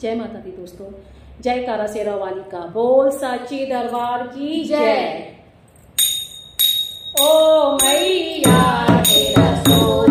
जय माता दी दोस्तों। जय कारा सेरा वाली का बोल साची दरबार की जय। ओ मैया तेरा सोना